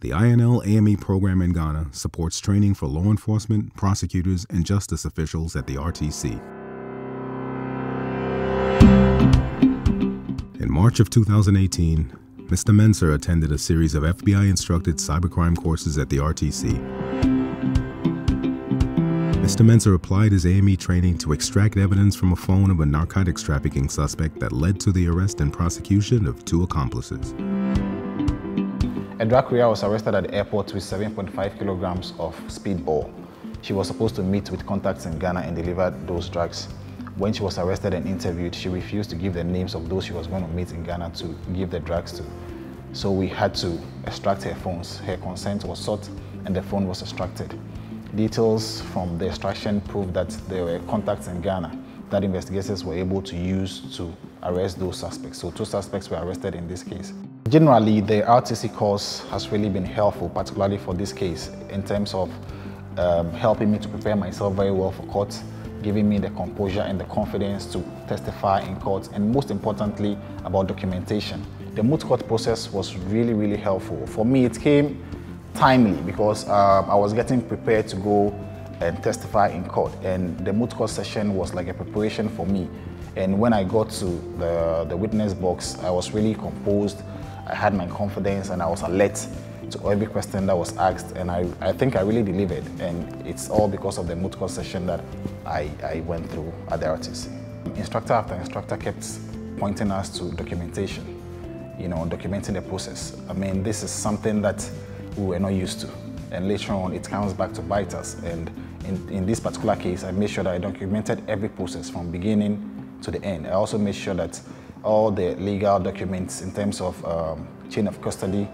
The INL AME program in Ghana supports training for law enforcement, prosecutors, and justice officials at the RTC. In March of 2018, Mr. Mensah attended a series of FBI instructed cybercrime courses at the RTC. Mr. Mensah applied his AME training to extract evidence from a phone of a narcotics trafficking suspect that led to the arrest and prosecution of two accomplices. A drug courier was arrested at the airport with 7.5 kilograms of speedball. She was supposed to meet with contacts in Ghana and deliver those drugs. When she was arrested and interviewed, she refused to give the names of those she was going to meet in Ghana to give the drugs to. So we had to extract her phones. Her consent was sought and the phone was extracted. Details from the extraction proved that there were contacts in Ghana that investigators were able to use to arrest those suspects. So two suspects were arrested in this case. Generally, the RTC course has really been helpful, particularly for this case, in terms of um, helping me to prepare myself very well for court, giving me the composure and the confidence to testify in court, and most importantly, about documentation. The moot court process was really, really helpful. For me, it came timely because um, I was getting prepared to go and testify in court, and the moot court session was like a preparation for me. And when I got to the, the witness box, I was really composed, I had my confidence, and I was alert to every question that was asked, and I, I think I really delivered. And it's all because of the moot court session that I, I went through at the RTC. Instructor after instructor kept pointing us to documentation, you know, documenting the process. I mean, this is something that we were not used to. And later on, it comes back to bite us. And in, in this particular case, I made sure that I documented every process from beginning to the end. I also made sure that all the legal documents in terms of um, chain of custody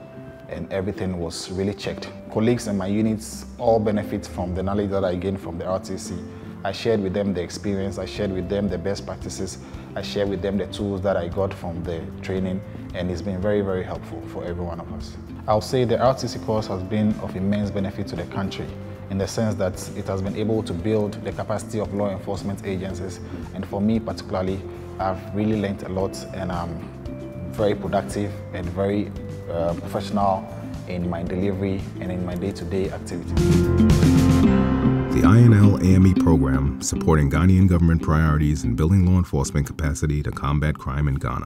and everything was really checked. Colleagues in my units all benefit from the knowledge that I gained from the RTC. I shared with them the experience, I shared with them the best practices, I shared with them the tools that I got from the training, and it's been very, very helpful for every one of us. I'll say the RTC course has been of immense benefit to the country in the sense that it has been able to build the capacity of law enforcement agencies. And for me particularly, I've really learned a lot and I'm very productive and very uh, professional in my delivery and in my day-to-day -day activities. The INL AME program supporting Ghanaian government priorities in building law enforcement capacity to combat crime in Ghana.